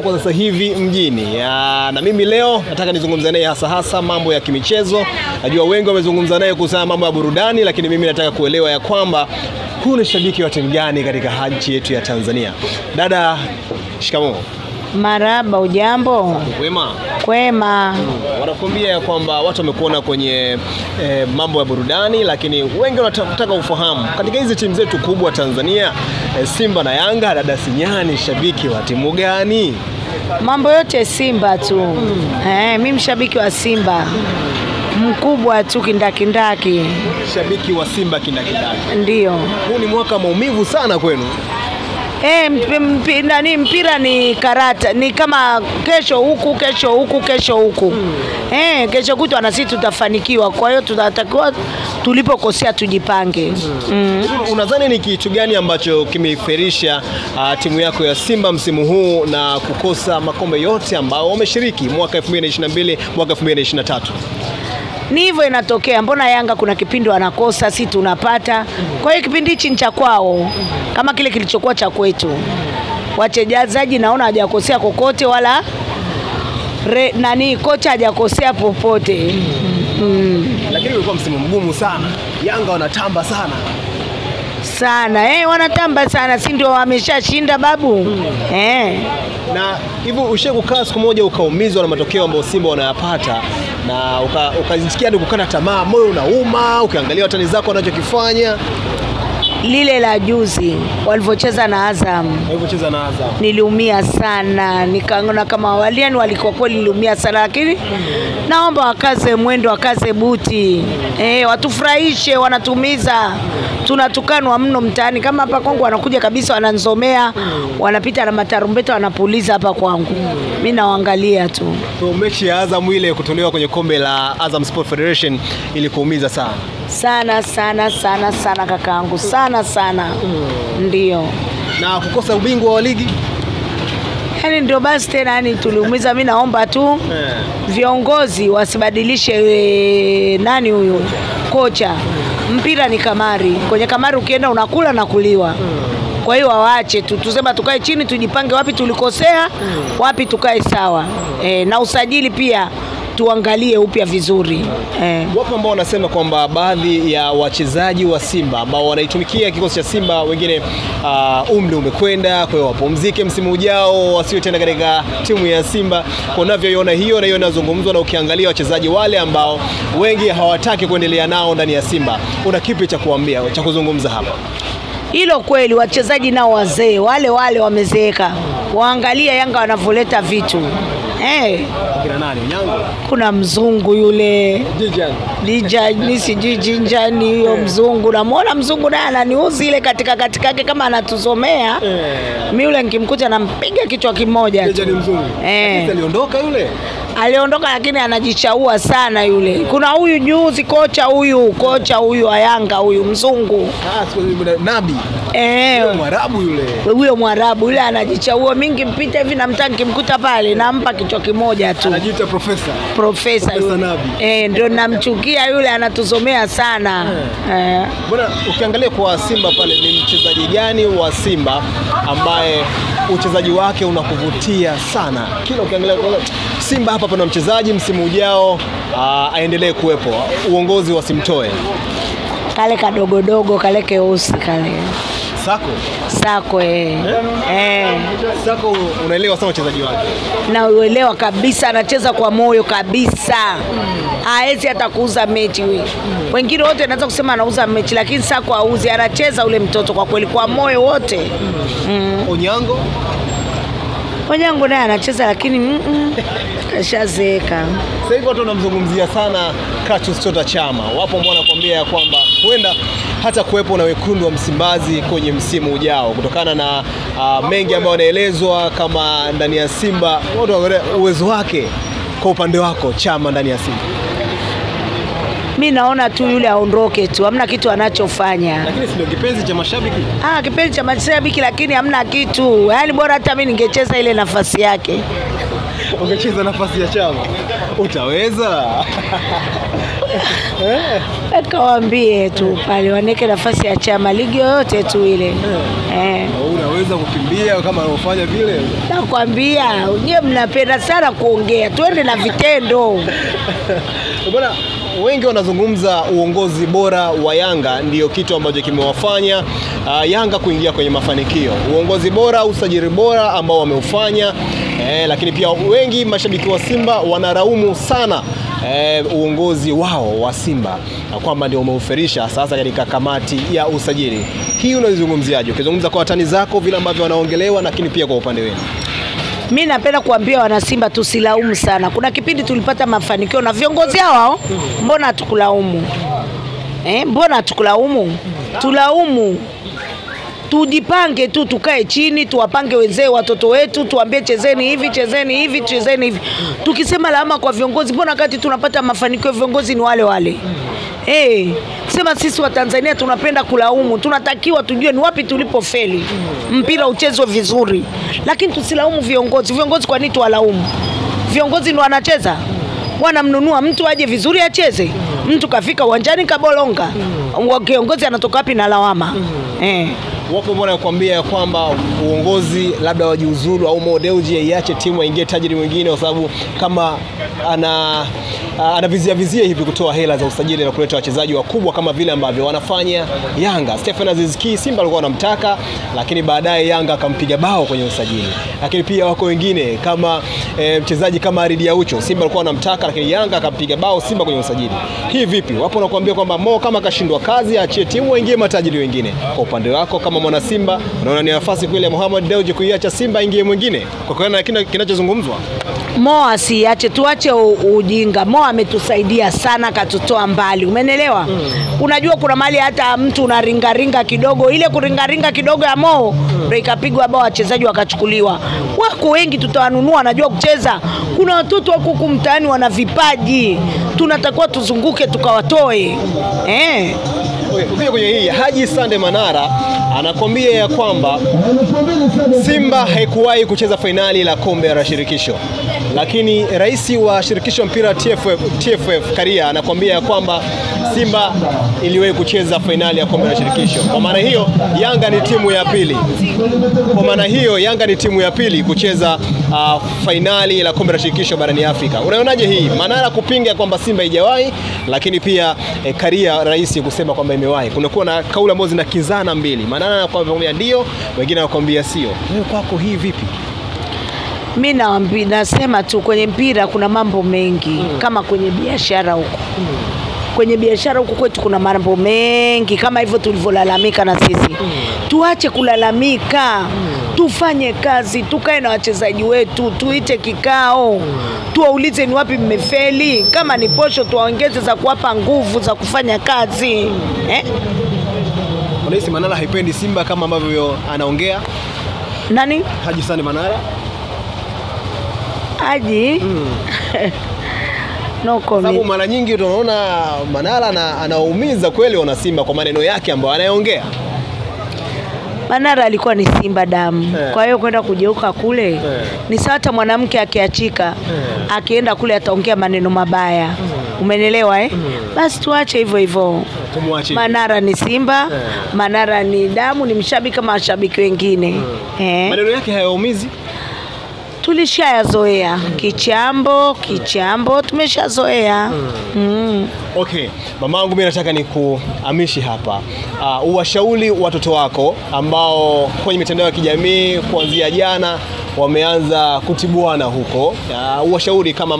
kwa sasa hivi mjini ya, na mimi leo nataka nizungumze naye hasa hasa mambo ya kimichezo. Najua wengi wamezungumza naye kuhusiana mambo ya burudani, lakini mimi nataka kuelewa ya kwamba huu ni shabiki wa timu gani katika nchi yetu ya Tanzania. Dada, shikamoo. Maraba, ujambo? Kwema. Kwema. Hmm. Wanakuambia ya kwamba watu wamekuona kwenye eh, mambo ya burudani, lakini wengi wanataka ufahamu katika hizi timu zetu kubwa Tanzania, eh, Simba na Yanga, dada Sinyani shabiki wa timu gani? Mambo yote Simba tu. Eh, mi mshabiki wa Simba mkubwa tu kindakindaki, Shabiki wa Simba kindakindaki. ndio. Huu ni mwaka maumivu sana kwenu. Eh, mp, mp, nani mpira ni karata, ni kama kesho huku, kesho huku, kesho huku. Eh, kesho kutwa na sisi tutafanikiwa. Kwa hiyo tunatakiwa tulipokosea tujipange. Mm. Unadhani ni kitu gani ambacho kimeiferisha uh, timu yako ya Simba msimu huu na kukosa makombe yote ambao wameshiriki mwaka 2022 mwaka 2023? Ni hivyo inatokea. Mbona Yanga kuna kipindi wanakosa, si tunapata? Kwa hiyo kipindi hichi ni cha kwao, kama kile kilichokuwa cha kwetu. Wachezaji naona hajakosea kokote, wala re, nani kocha hajakosea popote. Mm. Lakini ulikuwa msimu mgumu sana. Yanga wanatamba sana. Sana eh, wanatamba sana, si ndio wameshashinda babu mm. eh. Na hivyo ushe kukaa siku moja ukaumizwa na matokeo ambayo Simba wanayapata na uka- ukajisikia ni kukana tamaa, moyo unauma, ukiangalia watani zako wanachokifanya. Lile la juzi walivyocheza na Azam. Walivyocheza na Azam. niliumia sana, nikaona kama waliani walikuwa kweli, niliumia sana, lakini naomba wakaze mwendo, wakaze buti. Eh, watufurahishe, wanatumiza, tunatukanwa mno mtaani. Kama hapa kwangu wanakuja kabisa, wananzomea, wanapita na matarumbeta, wanapuliza hapa kwangu, mi nawaangalia tu. So mechi ya Azam ile kutolewa kwenye kombe la Azam Sport Federation ilikuumiza sana. sana sana sana sana kakaangu, sana sana, ndio Na kukosa ubingwa wa ligi yani ndio basi tena, yani tuliumiza. Mi naomba tu eh. viongozi wasibadilishe e, nani huyu kocha. Mpira ni kamari, kwenye kamari ukienda unakula na kuliwa. Kwa hiyo waache tu, tusema tukae chini tujipange, wapi tulikosea, wapi tukae sawa. E, na usajili pia tuangalie upya vizuri eh. Wapo ambao wanasema kwamba baadhi ya wachezaji wa Simba ambao wanaitumikia kikosi cha Simba wengine uh, umri umekwenda, kwa hiyo wapumzike msimu ujao, wasiwe tena katika timu ya Simba. Kwa unavyoiona hiyo na hiyo inazungumzwa, na ukiangalia wachezaji wale ambao wengi hawataki kuendelea nao ndani ya Simba, una kipi cha kuambia cha kuzungumza hapa? Hilo kweli, wachezaji nao wazee wale wale wamezeeka, waangalia Yanga wanavyoleta vitu eh, Kina nani? Nyango? kuna mzungu yule Dija, mi sijui jinjani huyo mzungu, namwona mzungu naye ananiuzi ile katika katika yake kama anatuzomea Eh. mi yule nikimkuta nampiga kichwa kimoja tu. ni mzungu. Eh. Aliondoka yule. Aliondoka lakini anajichaua sana yule. Kuna huyu juzi kocha huyu kocha huyu ayanga Yanga huyu mzungu Ah, Nabi. eh, Yule Mwarabu yule. huyo Mwarabu yule anajichaua. Mi mpita hivi namta nkimkuta pale nampa kichwa kimoja tu. Anajiita profesa. Profesa eh, ndio namchukia yule, anatusomea sana eh. Bwana, ukiangalia kwa Simba pale, ni mchezaji gani wa Simba ambaye uchezaji wake unakuvutia sana? Kila ukiangalia kwa- Simba hapa pana mchezaji, msimu ujao aendelee kuwepo, uongozi wasimtoe. kale kadogodogo kale keusi kale Sako sako eh. Eh. Sako, unaelewa sana wachezaji wake. na uelewa kabisa, anacheza kwa moyo kabisa, haezi hata kuuza mechi we. Wengine wote anaweza kusema anauza mechi, lakini Sako auzi, anacheza ule mtoto kwa kweli, kwa moyo wote. Mm. Onyango Onyango naye anacheza lakini mm -mm, kashazeeka. sasa hivi watu wanamzungumzia sana Clatous Chama. Wapo ambao wanakuambia ya kwamba huenda hata kuwepo na wekundu wa Msimbazi kwenye msimu ujao kutokana na uh, mengi ambayo yanaelezwa kama ndani ya Simba. Watu uwezo wake kwa upande wako Chama ndani ya Simba, Mi naona tu yule aondoke tu, hamna kitu anachofanya. lakini si ndio kipenzi cha mashabiki? Ah, kipenzi cha mashabiki, lakini hamna kitu. Yaani bora hata mi ningecheza ile nafasi yake. Ungecheza nafasi ya Chama. Utaweza? Kawambie tu pale waneke nafasi ya chama ligi yoyote tu ile eh. Unaweza kukimbia kama anaofanya vile? Nakwambia nyewe mnapenda sana kuongea, tuende na vitendo. Bwana, wengi wanazungumza uongozi bora wa Yanga ndiyo kitu ambacho kimewafanya uh, Yanga kuingia kwenye mafanikio. Uongozi bora, usajili bora ambao wameufanya eh, lakini pia wengi mashabiki wa Simba wanaraumu sana eh, uongozi wao wa Simba na kwamba ndio umeuferisha sasa katika kamati ya usajili. Hii unaizungumziaje? Ukizungumza kwa watani zako vile ambavyo wanaongelewa, lakini pia kwa upande wenu. Mi napenda kuambia wanasimba tusilaumu sana. Kuna kipindi tulipata mafanikio na viongozi hao, mbona hatukulaumu eh? Mbona hatukulaumu? Tulaumu, tujipange tu, tukae chini, tuwapange wenzee, watoto wetu, tuambie chezeni hivi, chezeni hivi, chezeni hivi. Tukisema lawama kwa viongozi, mbona wakati tunapata mafanikio viongozi ni wale wale Eh, sema sisi wa Tanzania tunapenda kulaumu, tunatakiwa tujue ni wapi tulipofeli, mpira uchezwe vizuri, lakini tusilaumu viongozi. Viongozi kwa nini tuwalaumu? Viongozi ndio wanacheza, wanamnunua mtu aje vizuri acheze. Mtu kafika uwanjani kabolonga, kiongozi anatoka wapi na lawama? Eh. Wapo mbona nakwambia ya kwamba uongozi labda wajiuzuru au Mo Dewji aiache timu aingie tajiri mwingine, kwa sababu kama ana anavizia vizia hivi kutoa hela za usajili na kuleta wachezaji wakubwa kama vile ambavyo wanafanya Yanga. Stephen Aziz Ki Simba alikuwa wanamtaka, lakini baadaye Yanga akampiga bao kwenye usajili. Lakini pia wako wengine kama e, mchezaji kama Aridi Aucho Simba alikuwa wanamtaka, lakini Yanga akampiga bao Simba kwenye usajili. Hii vipi? Wapo wanakuambia kwamba Mo kama kashindwa kazi aachie timu waingie matajiri wengine. Kwa upande wako kama mwana Simba, unaona ni nafasi kweli ya Mohamed Dewji kuiacha Simba ingie mwingine kwa kuona kina kinachozungumzwa? Mo asiache, tuache ujinga. Mo ametusaidia sana, katutoa mbali, umenelewa? mm. Unajua kuna mali hata mtu unaringaringa kidogo, ile kuringaringa kidogo ya Mo mm. ndio ikapigwa bao, wachezaji wakachukuliwa. Wako wengi tutawanunua, wanajua kucheza. Kuna watoto wako huku mtaani wana vipaji, tunatakiwa tuzunguke tukawatoe eh. Ukija kwenye hii Haji Sande Manara anakwambia ya kwamba Simba haikuwahi kucheza fainali la kombe la shirikisho, lakini rais wa shirikisho mpira TFF, TFF Karia anakuambia ya kwamba Simba iliwahi kucheza fainali ya kombe la shirikisho. Kwa maana hiyo Yanga ni timu ya pili. Kwa maana hiyo Yanga ni timu ya pili kucheza uh, fainali la kombe la shirikisho barani Afrika. Unaonaje hii? Manara kupinga kwamba Simba haijawahi, lakini pia eh, Karia rais kusema kwamba imewahi. Kunakuwa na kauli ambazo zinakinzana mbili. Manara anakuambia ndio, wengine wanakuambia sio. Wewe kwako hii vipi? Mi naambi, nasema tu kwenye mpira kuna mambo mengi mm. kama kwenye biashara huko. Mm. kwenye biashara huko kwetu kuna mambo mengi kama hivyo tulivyolalamika na sisi. Mm. tuache kulalamika mm tufanye kazi tukae na wachezaji wetu tuite kikao. Tuwaulize ni wapi mmefeli kama ni posho tuwaongeze za kuwapa nguvu za kufanya kazi. Eh? Unahisi Manara haipendi Simba kama ambavyo anaongea? Nani? Haji Sande Manara? aji no Sababu mara nyingi tunaona Manara ana- anaumiza kweli wana Simba kwa maneno yake ambayo anayeongea. Manara alikuwa ni Simba damu yeah. kwa hiyo kwenda kujeuka kule yeah. ni sawa. Hata mwanamke akiachika yeah. akienda kule ataongea maneno mabaya, mm. umenelewa eh? mm. Basi tuache hivyo hivyo. yeah, Manara ni Simba, yeah. Manara ni damu, ni mshabiki kama washabiki wengine mm. eh. Maneno yake hayaumizi. Tulishayazoea kichambo, kichambo tumeshazoea mm. mm. Okay, mamangu, mimi nataka nikuhamishi hapa. Uh, uwashauri watoto wako ambao kwenye mitandao ya kijamii kuanzia jana wameanza kutibuana huko. Uh, uwashauri kama